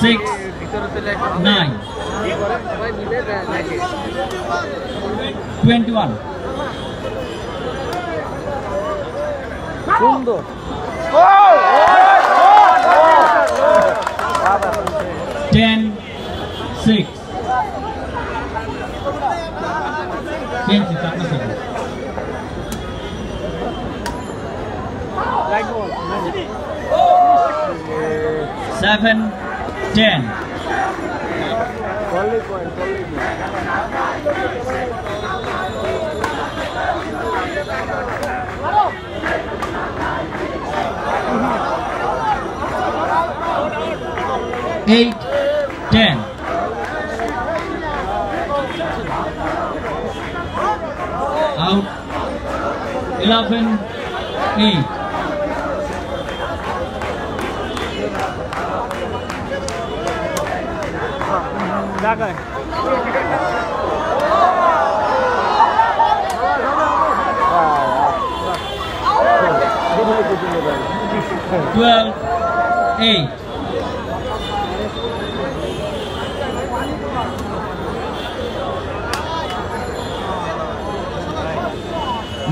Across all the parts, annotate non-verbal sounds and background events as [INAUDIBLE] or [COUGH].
six, nine, twenty-one, সুন্দর ten, six. Ten, six, আপনার seven, ten. Eight, ten. Out. Eleven, eight. ra rồi Phương E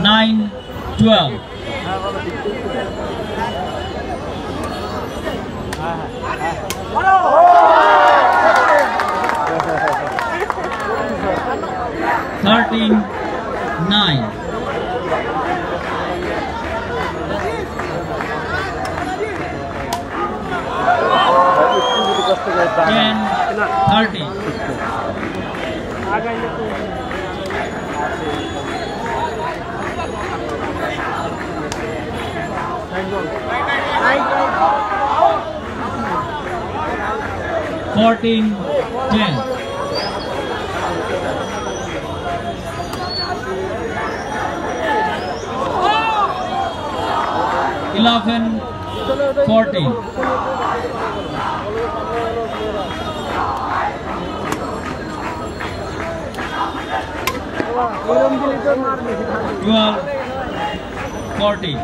Nine, twelve. Ah, ah. 13, 9. 10 14 10 1140. Twelve forty.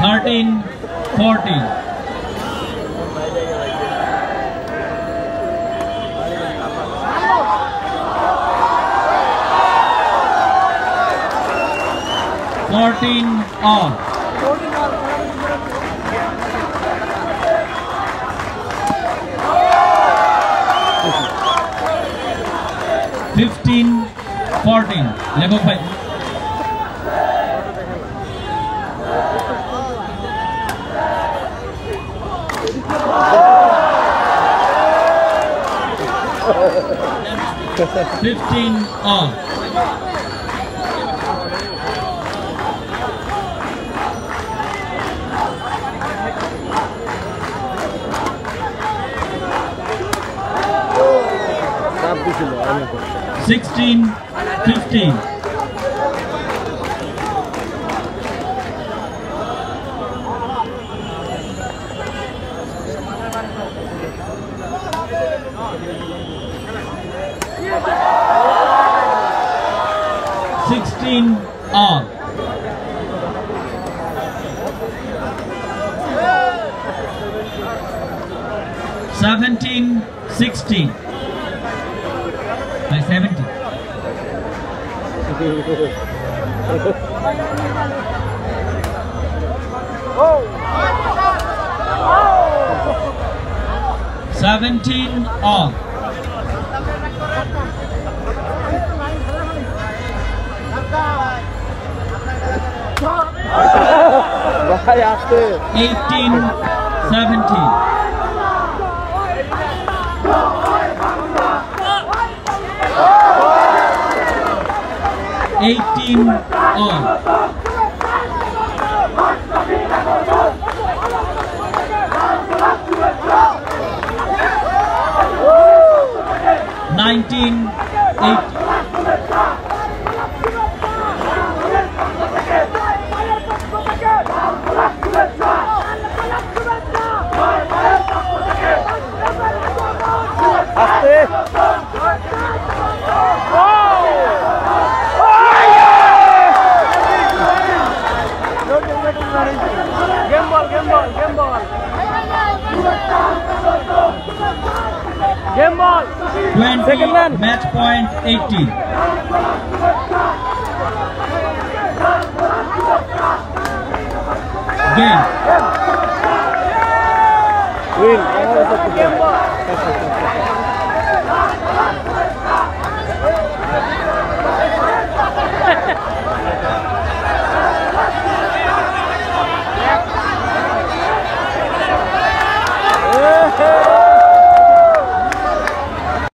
Thirteen forty. 14 on. Fifteen, fourteen. Lego five. Fifteen on. 16, 15. Sixteen all. Seventeen sixteen by 70. Seventeen all. [LAUGHS] Eighteen seventeen. Eighteen all. Nineteen, eight. Game ball. 20, Second man. Match point 80. Game. Win. Game ball.